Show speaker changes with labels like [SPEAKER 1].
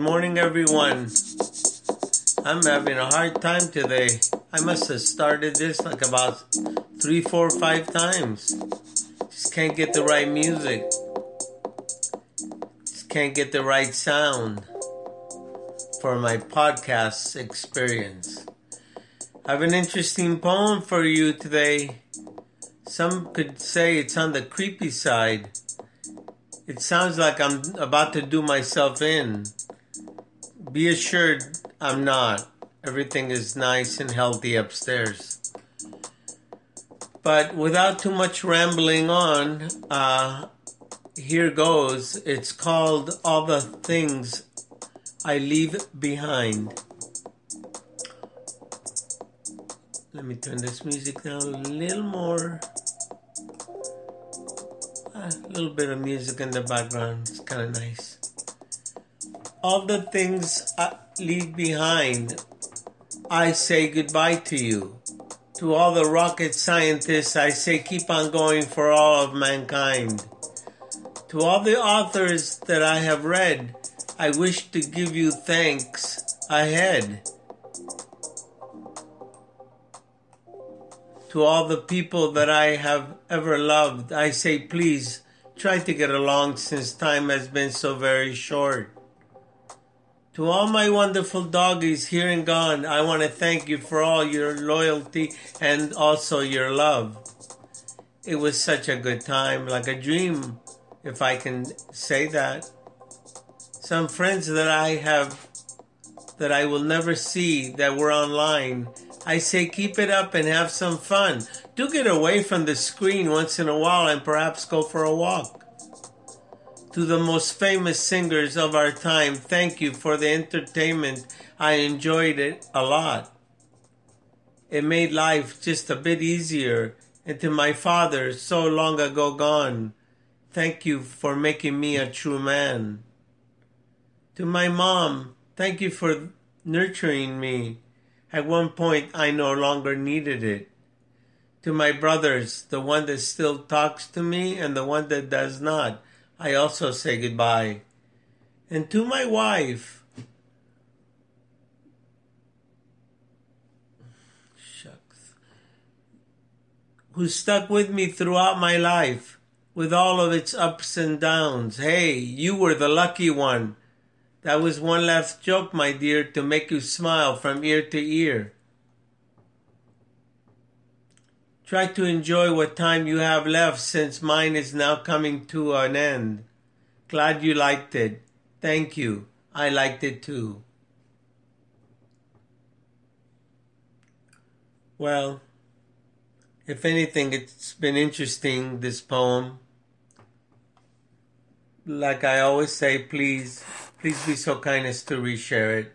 [SPEAKER 1] Good morning, everyone. I'm having a hard time today. I must have started this like about three, four, five times. Just can't get the right music. Just can't get the right sound for my podcast experience. I have an interesting poem for you today. Some could say it's on the creepy side. It sounds like I'm about to do myself in. Be assured I'm not. Everything is nice and healthy upstairs. But without too much rambling on, uh, here goes. It's called All the Things I Leave Behind. Let me turn this music down a little more. A little bit of music in the background. It's kind of nice. All the things I leave behind, I say goodbye to you. To all the rocket scientists, I say keep on going for all of mankind. To all the authors that I have read, I wish to give you thanks ahead. To all the people that I have ever loved, I say please try to get along since time has been so very short. To all my wonderful doggies here and gone, I want to thank you for all your loyalty and also your love. It was such a good time, like a dream, if I can say that. Some friends that I have that I will never see that were online I say keep it up and have some fun. Do get away from the screen once in a while and perhaps go for a walk. To the most famous singers of our time, thank you for the entertainment. I enjoyed it a lot. It made life just a bit easier. And to my father, so long ago gone, thank you for making me a true man. To my mom, thank you for nurturing me at one point, I no longer needed it. To my brothers, the one that still talks to me and the one that does not, I also say goodbye. And to my wife, shucks, who stuck with me throughout my life with all of its ups and downs. Hey, you were the lucky one. That was one last joke, my dear, to make you smile from ear to ear. Try to enjoy what time you have left since mine is now coming to an end. Glad you liked it. Thank you. I liked it too. Well, if anything, it's been interesting, this poem. Like I always say, please Please be so kind as to reshare it.